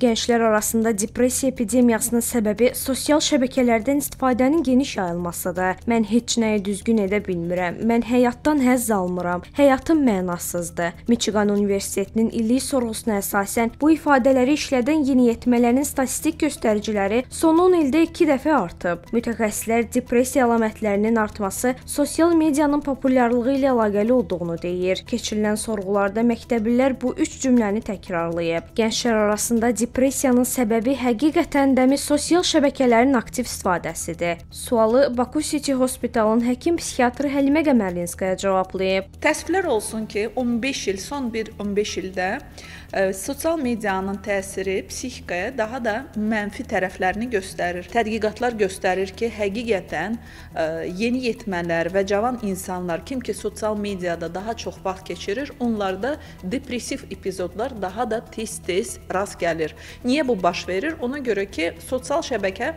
Gənclər arasında depressiya epidemiyasının səbəbi sosial şəbəkələrdən istifadənin geniş yayılmasıdır. Mən heç nəyi düzgün edə bilmirəm. Mən həyatdan həzz almıram. Həyatım mənasızdır. Michigan Universitetinin illik sorğusuna əsasən bu ifadələri işlədən yeniyetmələrin statistik göstəriciləri son 10 ildə 2 dəfə artıb. Mütəxəssislər depressiya əlamətlərinin artması sosial medianın populyarlığı ilə əlaqəli olduğunu deyir. Keçirilən sorğularda məktəblilər bu üç cümləni təkrarlayıb. Gənclər arasında depressiyanın səbəbi həqiqətən də sosial şəbəkələrin aktiv istifadəsidir. Sualı Baku City Hospitalın həkim-psixiatr Həlimə Qəmərlinskaya cavablayıb. Təəssüflər olsun ki, 15 il, son bir 15 ildə ə, sosial medianın təsiri psixikaya daha da mənfi tərəflərini göstərir. Tədqiqatlar göstərir ki, həqiqətən ə, yeniyetmələr və cavan insanlar kim ki sosial mediada daha çox vaxt keçirir, onlarda depressiv epizodlar daha da tez-tez rast gəlir. Niyə bu baş verir? Ona görə ki, sosial şəbəkə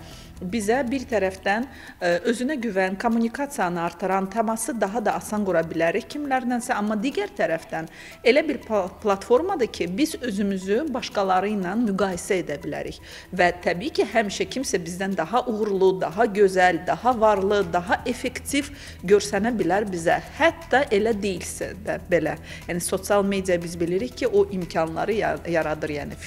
bizə bir tərəfdən ə, özünə güvən, kommunikasiyanı artıran, təması daha da asan qura bilərik kimlərlənsə, amma digər tərəfdən elə bir platformadır ki, biz özümüzü başqaları ilə müqayisə edə bilərik və təbii ki, həmişə kimsə bizdən daha uğurlu, daha gözəl, daha varlı, daha effektiv görsənə bilər bizə. Hətta elə deyilsə də belə. Yəni sosial media biz bilirik ki, o imkanları yaradır, yəni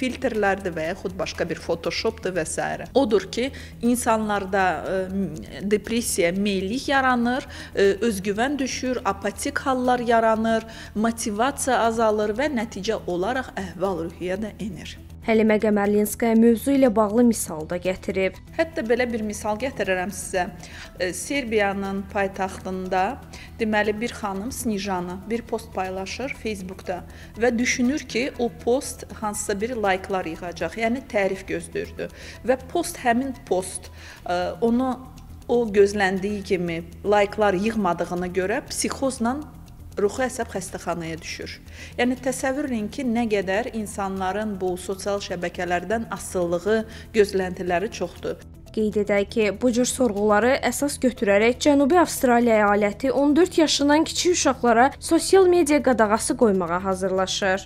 filtrlərdir və yaxud başqa bir Photoshopdur və s. Odur ki, insanlarda ə, depressiya, meyillik yaranır, ə, özgüvən düşür, apatik hallar yaranır, motivasiya azalır və nəticə olaraq əhval-ruhiyyə də enir. Həlimə Qəmərlinskaya mövzu ilə bağlı misal da gətirib. Hətta belə bir misal gətirərəm sizə. Serbiyanın paytaxtında deməli bir xanım Snijana bir post paylaşır Facebookda və düşünür ki, o post hansısa bir layklar yığacaq, yəni tərif gözləyirdi. Və post həmin post onu o gözləndiyi kimi layklar yığmadığına görə psixozla ruhi əsəb xəstəxanaya düşür. Yəni təsəvvür edin ki, nə qədər insanların bu sosial şəbəkələrdən asılılığı, gözləntiləri çoxdur. Qeyd edək ki, bu cür sorğuları əsas götürərək Cənubi Avstraliya əyaləti 14 yaşından kiçik uşaqlara sosial media qadağası qoymağa hazırlaşır.